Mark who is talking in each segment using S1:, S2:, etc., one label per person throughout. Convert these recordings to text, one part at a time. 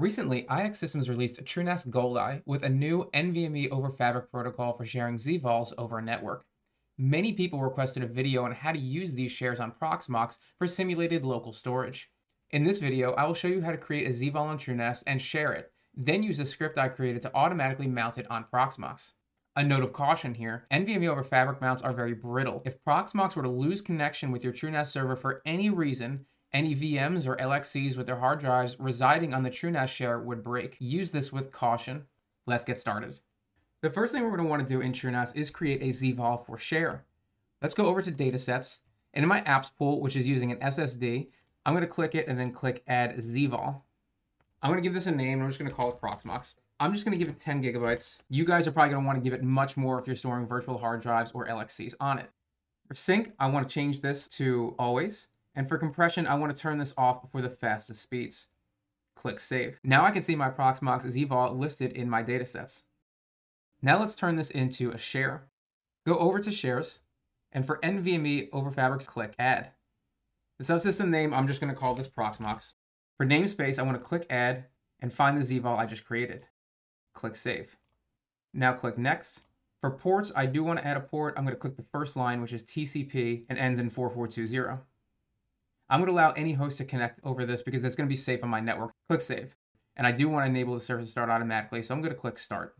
S1: Recently, iXsystems released TrueNAS Goldeye with a new NVMe over Fabric protocol for sharing ZVols over a network. Many people requested a video on how to use these shares on Proxmox for simulated local storage. In this video, I will show you how to create a ZVol on TrueNAS and share it, then use a script I created to automatically mount it on Proxmox. A note of caution here, NVMe over Fabric mounts are very brittle. If Proxmox were to lose connection with your TrueNAS server for any reason, any VMs or LXCs with their hard drives residing on the TrueNAS share would break. Use this with caution. Let's get started. The first thing we're going to want to do in TrueNAS is create a ZVol for share. Let's go over to datasets. And in my apps pool, which is using an SSD, I'm going to click it and then click add ZVol. I'm going to give this a name. I'm just going to call it Proxmox. I'm just going to give it 10 gigabytes. You guys are probably going to want to give it much more if you're storing virtual hard drives or LXCs on it. For sync, I want to change this to always. And for compression, I want to turn this off for the fastest speeds. Click Save. Now I can see my Proxmox ZVol listed in my datasets. Now let's turn this into a share. Go over to Shares, and for NVMe over Fabrics, click Add. The subsystem name, I'm just going to call this Proxmox. For namespace, I want to click Add and find the ZVol I just created. Click Save. Now click Next. For ports, I do want to add a port. I'm going to click the first line, which is TCP and ends in 4420. I'm going to allow any host to connect over this because it's going to be safe on my network. Click Save. And I do want to enable the service to start automatically, so I'm going to click Start.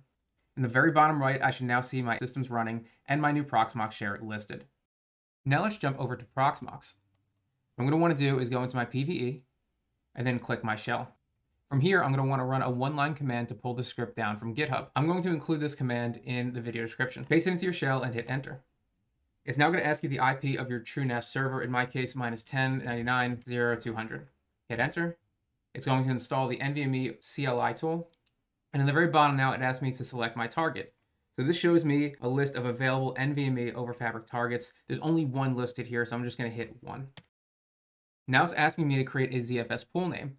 S1: In the very bottom right, I should now see my systems running and my new Proxmox share listed. Now let's jump over to Proxmox. What I'm going to want to do is go into my PVE and then click my shell. From here, I'm going to want to run a one-line command to pull the script down from GitHub. I'm going to include this command in the video description. Paste it into your shell and hit enter. It's now going to ask you the IP of your TrueNAS server, in my case, minus 1099.0.200. Hit enter. It's going to install the NVMe CLI tool. And in the very bottom now, it asks me to select my target. So this shows me a list of available NVMe over Fabric targets. There's only one listed here, so I'm just going to hit one. Now it's asking me to create a ZFS pool name.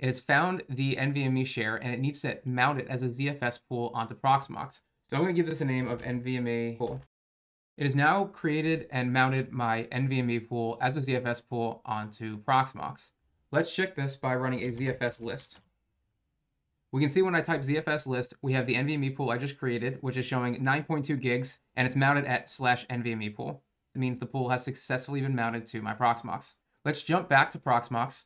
S1: It has found the NVMe share, and it needs to mount it as a ZFS pool onto Proxmox. So I'm going to give this a name of NVMe pool. It has now created and mounted my NVMe pool as a ZFS pool onto Proxmox. Let's check this by running a ZFS list. We can see when I type ZFS list, we have the NVMe pool I just created, which is showing 9.2 gigs, and it's mounted at slash NVMe pool. It means the pool has successfully been mounted to my Proxmox. Let's jump back to Proxmox,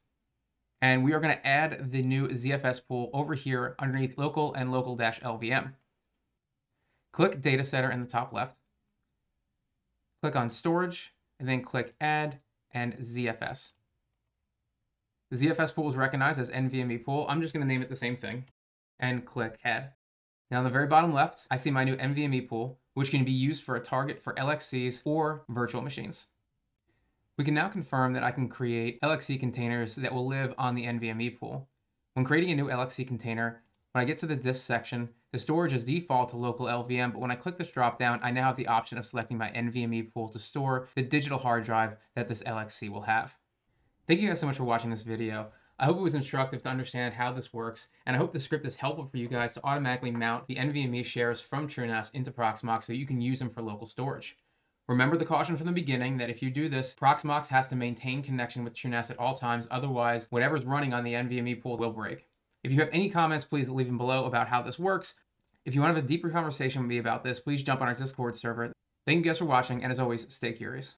S1: and we are going to add the new ZFS pool over here underneath local and local-lvm. Click data center in the top left click on Storage, and then click Add and ZFS. The ZFS pool is recognized as NVMe pool. I'm just going to name it the same thing and click Add. Now on the very bottom left, I see my new NVMe pool, which can be used for a target for LXCs or virtual machines. We can now confirm that I can create LXC containers that will live on the NVMe pool. When creating a new LXC container, when I get to the disk section, the storage is default to local LVM, but when I click this dropdown, I now have the option of selecting my NVMe pool to store the digital hard drive that this LXC will have. Thank you guys so much for watching this video. I hope it was instructive to understand how this works, and I hope the script is helpful for you guys to automatically mount the NVMe shares from TrueNAS into Proxmox so you can use them for local storage. Remember the caution from the beginning that if you do this, Proxmox has to maintain connection with TrueNAS at all times, otherwise whatever's running on the NVMe pool will break. If you have any comments, please leave them below about how this works. If you want to have a deeper conversation with me about this, please jump on our Discord server. Thank you guys for watching, and as always, stay curious.